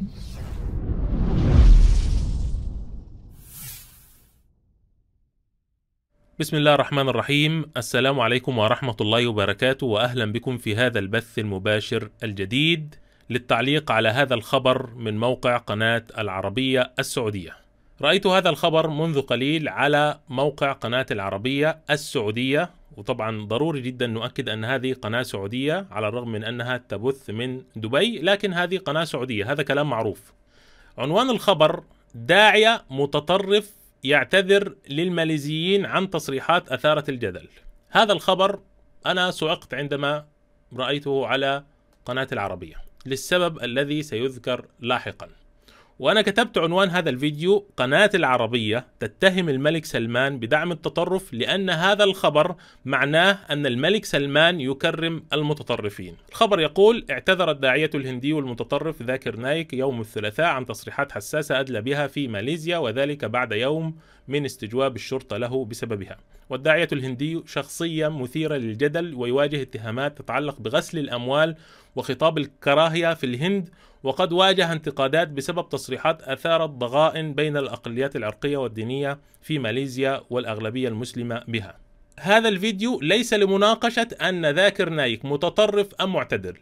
بسم الله الرحمن الرحيم. السلام عليكم ورحمة الله وبركاته وأهلا بكم في هذا البث المباشر الجديد للتعليق على هذا الخبر من موقع قناة العربية السعودية. رأيت هذا الخبر منذ قليل على موقع قناة العربية السعودية وطبعا ضروري جدا نؤكد أن هذه قناة سعودية على الرغم من أنها تبث من دبي لكن هذه قناة سعودية هذا كلام معروف. عنوان الخبر داعية متطرف يعتذر للماليزيين عن تصريحات أثارت الجدل. هذا الخبر أنا صعقت عندما رأيته على قناة العربية للسبب الذي سيذكر لاحقا. وأنا كتبت عنوان هذا الفيديو قناة العربية تتهم الملك سلمان بدعم التطرف لأن هذا الخبر معناه أن الملك سلمان يكرم المتطرفين. الخبر يقول اعتذر الداعية الهندي المتطرف ذاكر نايك يوم الثلاثاء عن تصريحات حساسة أدلى بها في ماليزيا وذلك بعد يوم من استجواب الشرطة له بسببها. والداعية الهندي شخصية مثيرة للجدل ويواجه اتهامات تتعلق بغسل الأموال وخطاب الكراهية في الهند وقد واجه انتقادات بسبب تصريحات أثارت ضغائن بين الأقليات العرقية والدينية في ماليزيا والأغلبية المسلمة بها. هذا الفيديو ليس لمناقشة أن ذاكر نايك متطرف أم معتدل.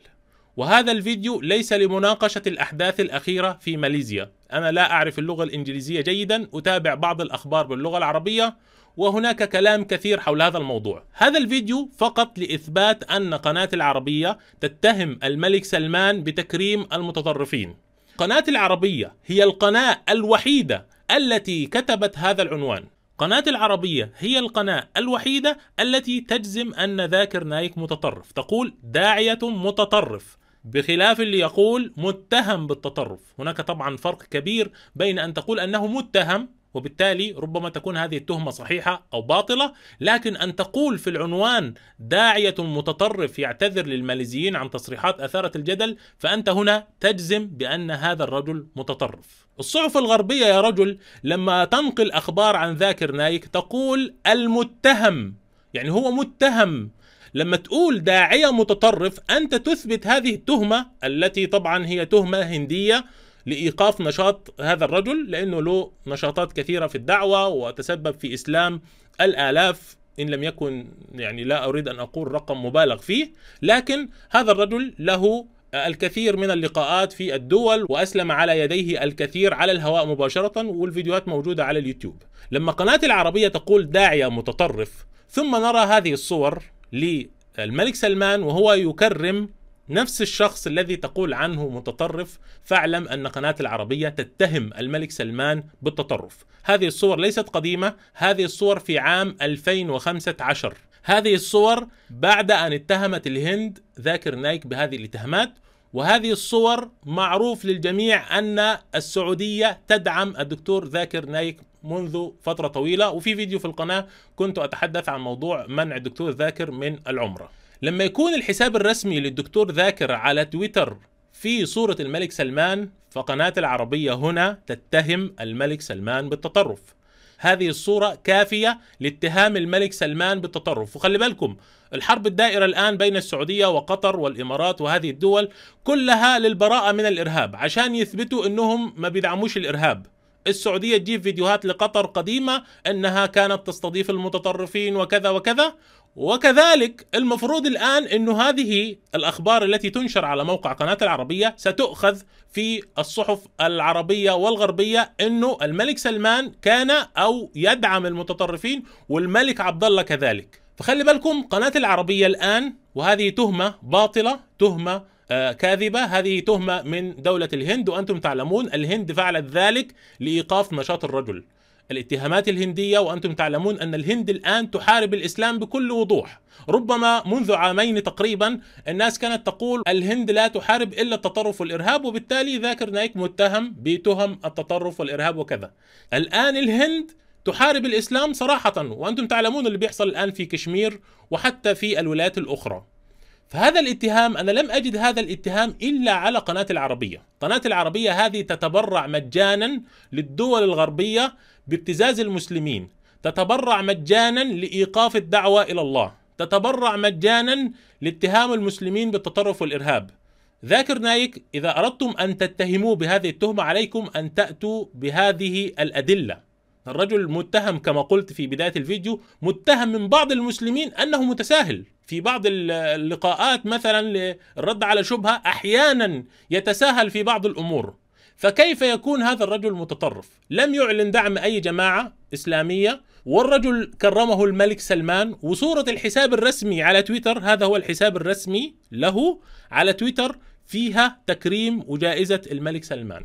وهذا الفيديو ليس لمناقشة الأحداث الأخيرة في ماليزيا. أنا لا أعرف اللغة الإنجليزية جيدا أتابع بعض الأخبار باللغة العربية وهناك كلام كثير حول هذا الموضوع. هذا الفيديو فقط لإثبات أن قناة العربية تتهم الملك سلمان بتكريم المتطرفين. قناة العربية هي القناة الوحيدة التي كتبت هذا العنوان. قناة العربية هي القناة الوحيدة التي تجزم أن ذاكر نايك متطرف. تقول داعية متطرف. بخلاف اللي يقول متهم بالتطرف. هناك طبعا فرق كبير بين أن تقول أنه متهم وبالتالي ربما تكون هذه التهمة صحيحة أو باطلة لكن أن تقول في العنوان داعية متطرف يعتذر للماليزيين عن تصريحات أثارت الجدل فأنت هنا تجزم بأن هذا الرجل متطرف. الصحف الغربية يا رجل لما تنقل أخبار عن ذاكر نايك تقول المتهم يعني هو متهم. لما تقول داعية متطرف أنت تثبت هذه التهمة التي طبعا هي تهمة هندية لإيقاف نشاط هذا الرجل لأنه له نشاطات كثيرة في الدعوة وتسبب في إسلام الآلاف إن لم يكن يعني لا أريد أن أقول رقم مبالغ فيه لكن هذا الرجل له الكثير من اللقاءات في الدول وأسلم على يديه الكثير على الهواء مباشرة والفيديوهات موجودة على اليوتيوب. لما قناة العربية تقول داعية متطرف ثم نرى هذه الصور للملك سلمان وهو يكرم نفس الشخص الذي تقول عنه متطرف فاعلم أن قناة العربية تتهم الملك سلمان بالتطرف. هذه الصور ليست قديمة هذه الصور في عام 2015 هذه الصور بعد أن اتهمت الهند ذاكر نايك بهذه الاتهامات وهذه الصور معروف للجميع أن السعودية تدعم الدكتور ذاكر نايك منذ فترة طويلة. وفي فيديو في القناة كنت أتحدث عن موضوع منع الدكتور ذاكر من العمرة. لما يكون الحساب الرسمي للدكتور ذاكر على تويتر في صورة الملك سلمان فقناة العربية هنا تتهم الملك سلمان بالتطرف. هذه الصورة كافية لاتهام الملك سلمان بالتطرف. وخلي بالكم الحرب الدائرة الآن بين السعودية وقطر والإمارات وهذه الدول كلها للبراءة من الإرهاب عشان يثبتوا أنهم ما بيدعموش الإرهاب. السعودية تجيب فيديوهات لقطر قديمة أنها كانت تستضيف المتطرفين وكذا وكذا وكذلك المفروض الآن أنه هذه الأخبار التي تنشر على موقع قناة العربية ستؤخذ في الصحف العربية والغربية أنه الملك سلمان كان أو يدعم المتطرفين والملك عبد الله كذلك. فخلي بالكم قناة العربية الآن وهذه تهمة باطلة تهمة آه كاذبة. هذه تهمة من دولة الهند وأنتم تعلمون الهند فعلت ذلك لإيقاف نشاط الرجل. الاتهامات الهندية وأنتم تعلمون أن الهند الآن تحارب الإسلام بكل وضوح. ربما منذ عامين تقريبا الناس كانت تقول الهند لا تحارب إلا التطرف والإرهاب وبالتالي ذاكر نايك متهم بتهم التطرف والإرهاب وكذا. الآن الهند تحارب الإسلام صراحة وأنتم تعلمون اللي بيحصل الآن في كشمير وحتى في الولايات الأخرى. فهذا الاتهام أنا لم أجد هذا الاتهام إلا على قناة العربية. قناة العربية هذه تتبرع مجانا للدول الغربية بابتزاز المسلمين. تتبرع مجانا لإيقاف الدعوة إلى الله. تتبرع مجانا لاتهام المسلمين بالتطرف والإرهاب. ذاكر نايك إذا أردتم أن تتهموه بهذه التهمة عليكم أن تأتوا بهذه الأدلة. الرجل متهم كما قلت في بداية الفيديو متهم من بعض المسلمين أنه متساهل. في بعض اللقاءات مثلا للرد على شبهة أحيانا يتساهل في بعض الأمور. فكيف يكون هذا الرجل متطرف؟ لم يعلن دعم أي جماعة إسلامية والرجل كرمه الملك سلمان وصورة الحساب الرسمي على تويتر هذا هو الحساب الرسمي له على تويتر فيها تكريم وجائزة الملك سلمان.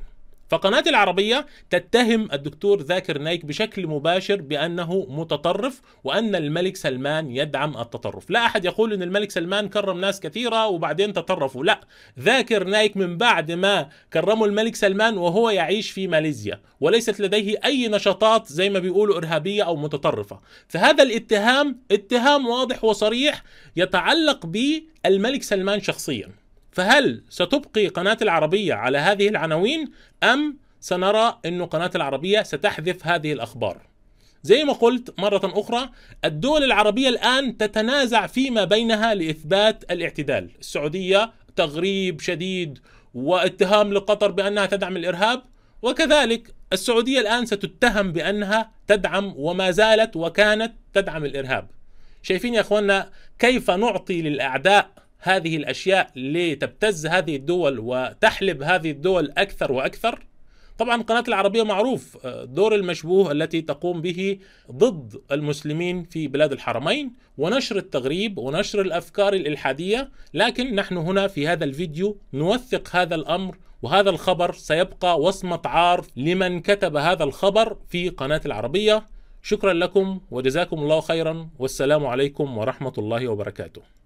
فقناة العربية تتهم الدكتور ذاكر نايك بشكل مباشر بأنه متطرف وأن الملك سلمان يدعم التطرف. لا أحد يقول أن الملك سلمان كرم ناس كثيرة وبعدين تطرفوا. لا ذاكر نايك من بعد ما كرموا الملك سلمان وهو يعيش في ماليزيا وليست لديه أي نشاطات زي ما بيقولوا إرهابية أو متطرفة. فهذا الاتهام اتهام واضح وصريح يتعلق بالملك سلمان شخصياً. فهل ستبقي قناة العربية على هذه العناوين أم سنرى أن قناة العربية ستحذف هذه الأخبار؟ زي ما قلت مرة أخرى الدول العربية الآن تتنازع فيما بينها لإثبات الاعتدال. السعودية تغريب شديد واتهام لقطر بأنها تدعم الإرهاب وكذلك السعودية الآن ستتهم بأنها تدعم وما زالت وكانت تدعم الإرهاب. شايفين يا أخوانا كيف نعطي للأعداء هذه الأشياء لتبتز هذه الدول وتحلب هذه الدول أكثر وأكثر؟ طبعا القناة العربية معروف آه، دور المشبوه التي تقوم به ضد المسلمين في بلاد الحرمين ونشر التغريب ونشر الأفكار الإلحادية. لكن نحن هنا في هذا الفيديو نوثق هذا الأمر وهذا الخبر. سيبقى وصمة عار لمن كتب هذا الخبر في قناة العربية. شكرا لكم وجزاكم الله خيرا. والسلام عليكم ورحمة الله وبركاته.